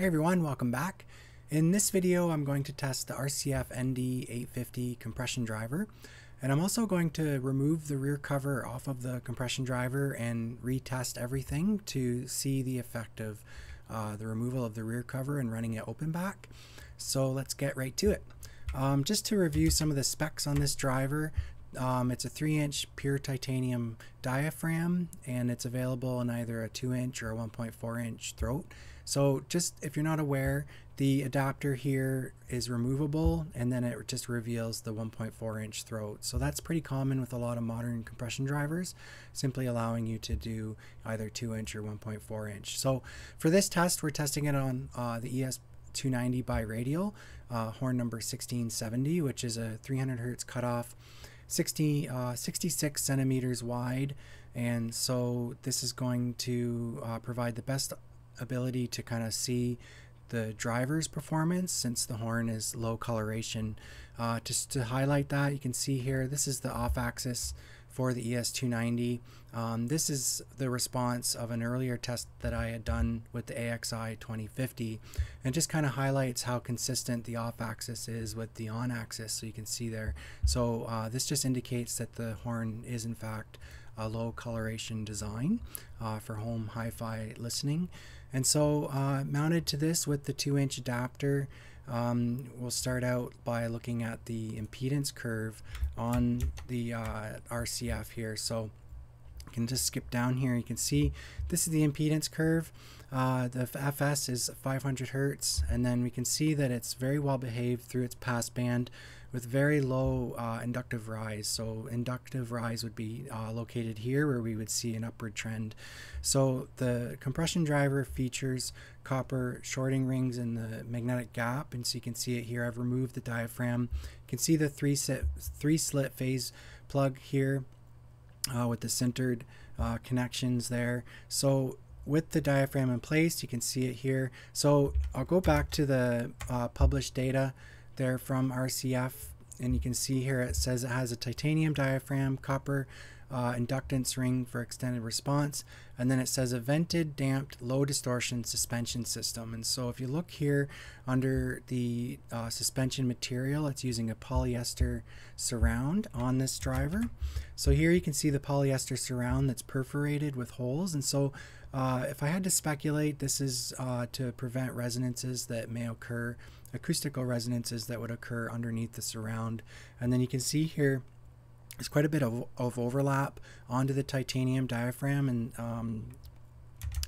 Hey everyone, welcome back. In this video I'm going to test the RCF ND850 compression driver and I'm also going to remove the rear cover off of the compression driver and retest everything to see the effect of uh, the removal of the rear cover and running it open back. So let's get right to it. Um, just to review some of the specs on this driver, um, it's a 3 inch pure titanium diaphragm and it's available in either a 2 inch or a 1.4 inch throat. So just if you're not aware, the adapter here is removable and then it just reveals the 1.4 inch throat. So that's pretty common with a lot of modern compression drivers, simply allowing you to do either 2 inch or 1.4 inch. So for this test, we're testing it on uh, the ES290 bi-radial, uh, horn number 1670, which is a 300 hertz cutoff, 60, uh, 66 centimeters wide. And so this is going to uh, provide the best ability to kind of see the driver's performance since the horn is low coloration. Uh, just to highlight that, you can see here, this is the off axis for the ES290. Um, this is the response of an earlier test that I had done with the AXI 2050 and just kind of highlights how consistent the off axis is with the on axis so you can see there. So uh, this just indicates that the horn is in fact a low coloration design uh, for home hi-fi listening. And so uh, mounted to this with the 2 inch adapter, um, we'll start out by looking at the impedance curve on the uh, RCF here. So you can just skip down here. You can see this is the impedance curve. Uh, the FS is 500 hertz, and then we can see that it's very well behaved through its passband with very low uh, inductive rise. So inductive rise would be uh, located here where we would see an upward trend. So the compression driver features copper shorting rings in the magnetic gap and so you can see it here. I've removed the diaphragm. You can see the three, set, three slit phase plug here uh, with the centered uh, connections there. So with the diaphragm in place, you can see it here. So I'll go back to the uh, published data there from RCF and you can see here it says it has a titanium diaphragm, copper uh, inductance ring for extended response, and then it says a vented, damped, low distortion suspension system. And so if you look here under the uh, suspension material, it's using a polyester surround on this driver. So here you can see the polyester surround that's perforated with holes. And so uh, if I had to speculate, this is uh, to prevent resonances that may occur, acoustical resonances that would occur underneath the surround. And then you can see here there's quite a bit of, of overlap onto the titanium diaphragm and um,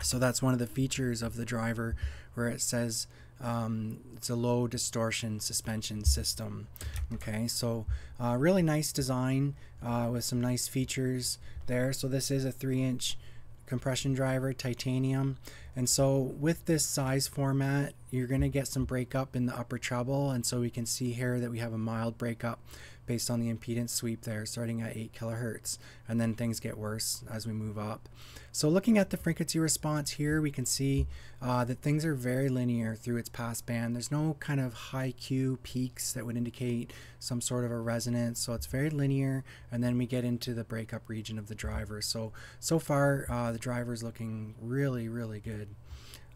so that's one of the features of the driver where it says um, it's a low distortion suspension system. Okay so uh, really nice design uh, with some nice features there. So this is a three inch compression driver titanium and so with this size format you're going to get some breakup in the upper treble and so we can see here that we have a mild breakup based on the impedance sweep there starting at 8 kilohertz and then things get worse as we move up. So looking at the frequency response here we can see uh, that things are very linear through its passband. There's no kind of high Q peaks that would indicate some sort of a resonance so it's very linear and then we get into the breakup region of the driver. So so far uh, the driver is looking really really good.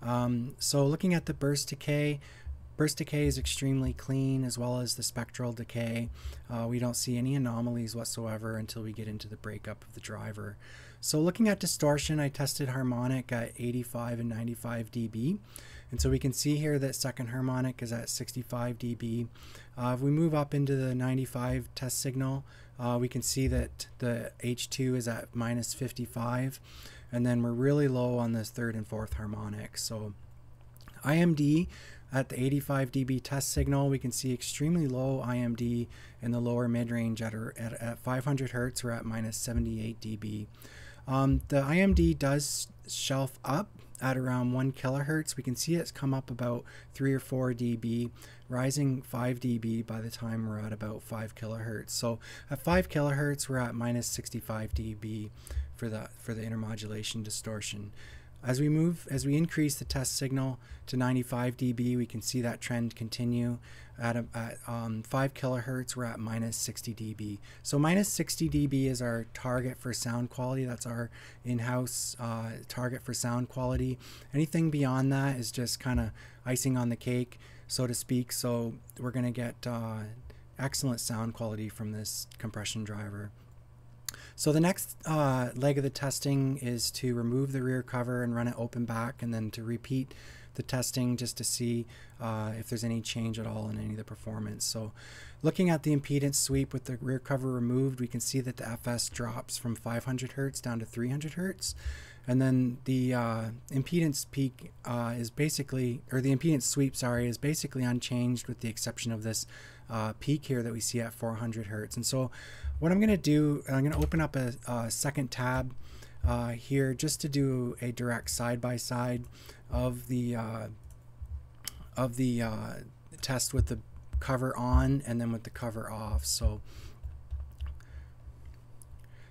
Um, so looking at the burst decay, Burst decay is extremely clean as well as the spectral decay. Uh, we don't see any anomalies whatsoever until we get into the breakup of the driver. So looking at distortion, I tested harmonic at 85 and 95 dB. And so we can see here that second harmonic is at 65 dB. Uh, if we move up into the 95 test signal, uh, we can see that the H2 is at minus 55. And then we're really low on this third and fourth harmonic. So IMD at the 85 dB test signal, we can see extremely low IMD in the lower mid-range at, at, at 500 hertz, we're at minus 78 dB. Um, the IMD does shelf up at around 1 kilohertz. We can see it's come up about 3 or 4 dB, rising 5 dB by the time we're at about 5 kilohertz. So at 5 kilohertz, we're at minus 65 dB for the, for the intermodulation distortion. as we move, as we increase the test signal to 95 dB, we can see that trend continue. At, a, at um, 5 kilohertz, we're at minus 60 dB. So minus 60 dB is our target for sound quality. That's our in-house uh, target for sound quality. Anything beyond that is just kind of icing on the cake, so to speak. So we're going to get uh, excellent sound quality from this compression driver. So the next uh, leg of the testing is to remove the rear cover and run it open back and then to repeat the testing just to see uh, if there's any change at all in any of the performance. So looking at the impedance sweep with the rear cover removed, we can see that the FS drops from 500 hertz down to 300 hertz. And then the uh, impedance peak uh, is basically, or the impedance sweep, sorry, is basically unchanged with the exception of this uh, peak here that we see at 400 hertz. And so what I'm going to do, I'm going to open up a, a second tab uh, here just to do a direct side-by-side -side of the uh, of the uh, test with the cover on and then with the cover off. So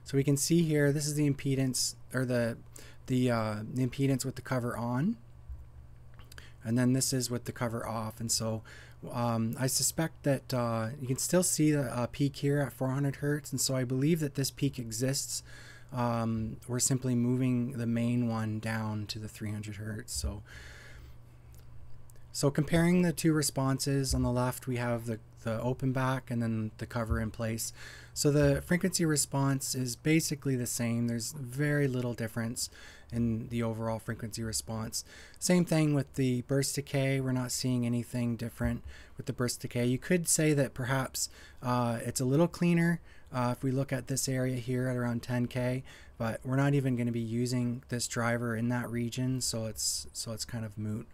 so we can see here, this is the impedance or the the, uh, the impedance with the cover on and then this is with the cover off and so um, I suspect that uh, you can still see the uh, peak here at 400 hertz, and so I believe that this peak exists. Um, we're simply moving the main one down to the 300 hertz. So, so comparing the two responses, on the left we have the, the open back and then the cover in place. So the frequency response is basically the same. There's very little difference in the overall frequency response. Same thing with the burst decay. We're not seeing anything different with the burst decay. You could say that perhaps uh, it's a little cleaner uh, if we look at this area here at around 10k, but we're not even going to be using this driver in that region, so it's so it's kind of moot.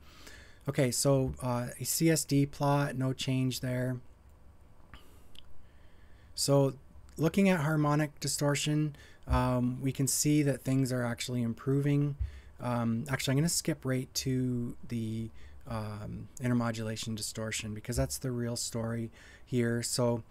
Okay, so uh, a CSD plot, no change there. So looking at harmonic distortion, um, we can see that things are actually improving. Um, actually, I'm going to skip right to the um, intermodulation distortion because that's the real story here. So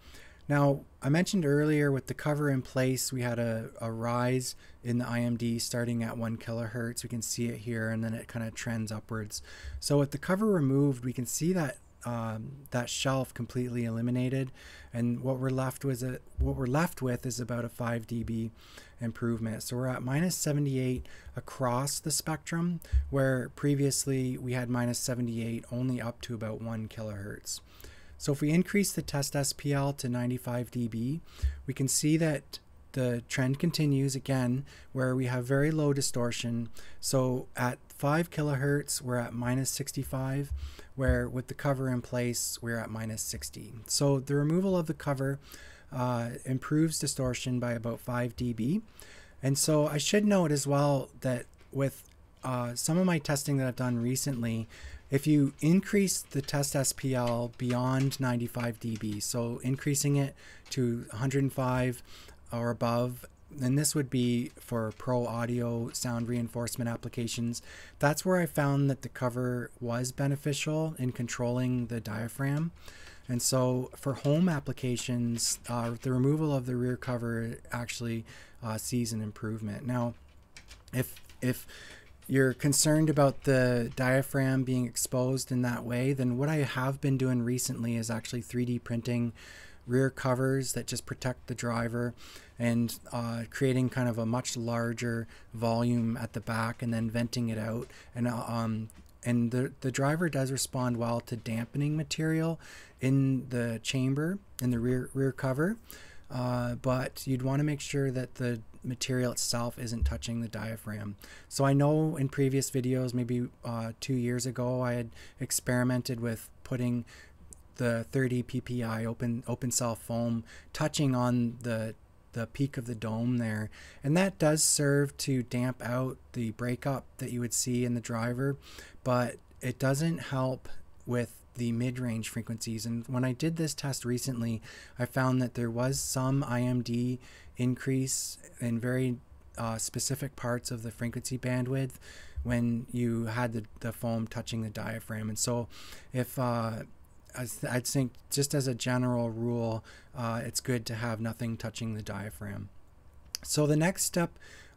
now I mentioned earlier with the cover in place, we had a, a rise in the IMD starting at one kilohertz. We can see it here and then it kind of trends upwards. So with the cover removed, we can see that um, that shelf completely eliminated, and what we're left with a, what we're left with is about a 5 dB improvement. So we're at minus 78 across the spectrum, where previously we had minus 78 only up to about 1 kilohertz. So if we increase the test SPL to 95 dB, we can see that the trend continues again where we have very low distortion. So at 5 kilohertz, we're at minus 65 where with the cover in place, we're at minus 60. So the removal of the cover uh, improves distortion by about 5 dB. And so I should note as well that with uh, some of my testing that I've done recently, if you increase the test SPL beyond 95 dB, so increasing it to 105 or above and this would be for pro audio sound reinforcement applications. That's where I found that the cover was beneficial in controlling the diaphragm. And so for home applications, uh, the removal of the rear cover actually uh, sees an improvement. Now, if if you're concerned about the diaphragm being exposed in that way, then what I have been doing recently is actually 3D printing rear covers that just protect the driver and uh, creating kind of a much larger volume at the back and then venting it out and uh, um, and the, the driver does respond well to dampening material in the chamber in the rear rear cover uh, but you'd want to make sure that the material itself isn't touching the diaphragm. So I know in previous videos, maybe uh, two years ago, I had experimented with putting the 30 ppi open open cell foam touching on the the peak of the dome there. And that does serve to damp out the breakup that you would see in the driver but it doesn't help with the mid-range frequencies. And when I did this test recently I found that there was some IMD increase in very uh, specific parts of the frequency bandwidth when you had the, the foam touching the diaphragm. And so if uh, I, th- I think just as a general rule, uh, it's good to have nothing touching the diaphragm. So the next step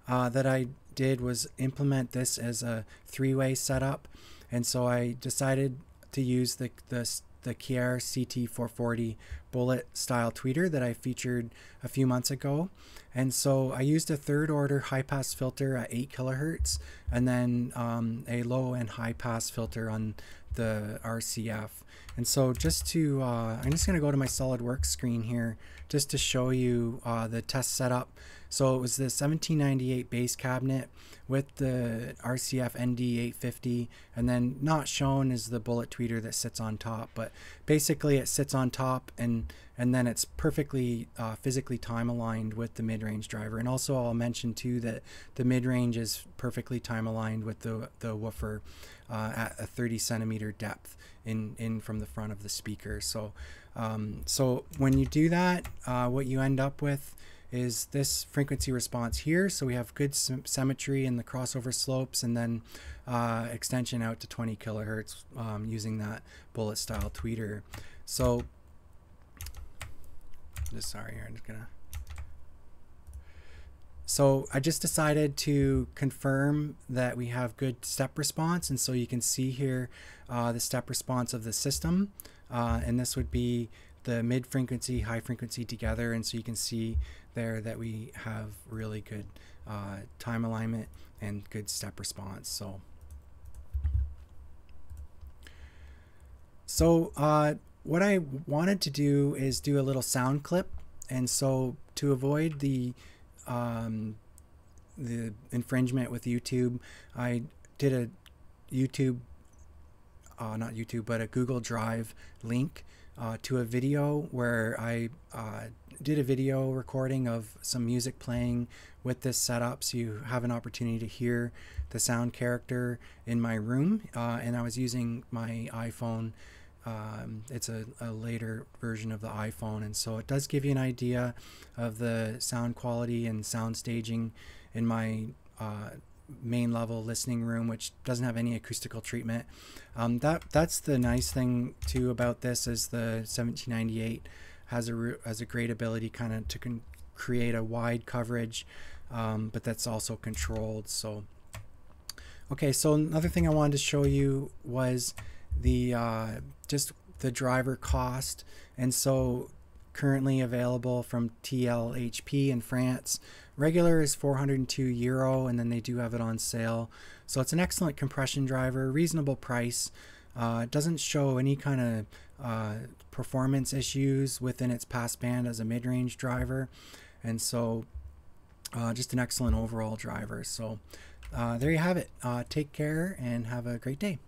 uh, that I did was implement this as a three-way setup, and so I decided to use the the the Ciare CT440 bullet style tweeter that I featured a few months ago. And so I used a third order high pass filter at 8 kilohertz and then um, a low and high pass filter on the RCF. And so just to, uh, I'm just going to go to my SolidWorks screen here just to show you uh, the test setup. So it was the 1798 bass cabinet with the RCF ND850 and then not shown is the bullet tweeter that sits on top but basically it sits on top and and then it's perfectly uh, physically time aligned with the mid-range driver and also I'll mention too that the mid-range is perfectly time aligned with the, the woofer uh, at a 30 centimeter depth in, in from the front of the speaker so um, so when you do that uh, what you end up with is this frequency response here. So we have good symmetry in the crossover slopes and then uh, extension out to 20 kilohertz um, using that bullet style tweeter. So just sorry here, I'm just gonna. So I just decided to confirm that we have good step response. And so you can see here uh, the step response of the system. Uh, and this would be the mid frequency, high frequency together. And so you can see there that we have really good uh, time alignment and good step response. So, so uh, what I wanted to do is do a little sound clip. And so to avoid the um, the infringement with YouTube, I did a YouTube, uh, not YouTube, but a Google Drive link uh, to a video where I uh, did a video recording of some music playing with this setup so you have an opportunity to hear the sound character in my room uh, and I was using my iPhone um, it's a, a, later version of the iPhone. And so it does give you an idea of the sound quality and sound staging in my uh, main level listening room which doesn't have any acoustical treatment. Um, that that's the nice thing too about this is the 1798 has a has a great ability kind of to create a wide coverage um, but that's also controlled. So okay so another thing I wanted to show you was the uh, just the driver cost and so currently available from TLHP in France. Regular is 402 euro and then they do have it on sale. So it's an excellent compression driver reasonable price. Uh, it doesn't show any kind of uh, performance issues within its passband as a mid-range driver. And so uh, just an excellent overall driver. So uh, there you have it. Uh, take care and have a great day